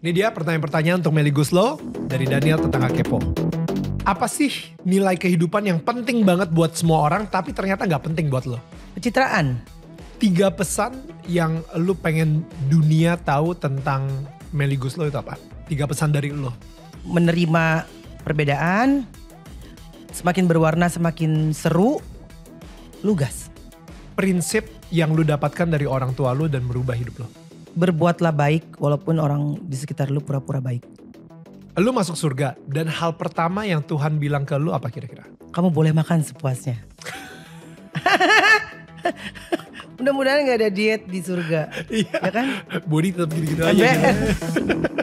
Ini dia pertanyaan-pertanyaan untuk Meli Guslo dari Daniel Tetangga Kepo. Apa sih nilai kehidupan yang penting banget buat semua orang tapi ternyata nggak penting buat lo? Pencitraan. Tiga pesan yang lu pengen dunia tahu tentang Meli Guslo itu apa? Tiga pesan dari lo. Menerima perbedaan. Semakin berwarna semakin seru. Lugas. Prinsip yang lu dapatkan dari orang tua lu dan merubah hidup lo. Berbuatlah baik walaupun orang di sekitar lu pura-pura baik. Lu masuk surga dan hal pertama yang Tuhan bilang ke lu apa kira-kira? Kamu boleh makan sepuasnya. Mudah-mudahan gak ada diet di surga. Iya. Ya kan? Body tetap gitu-gitu aja.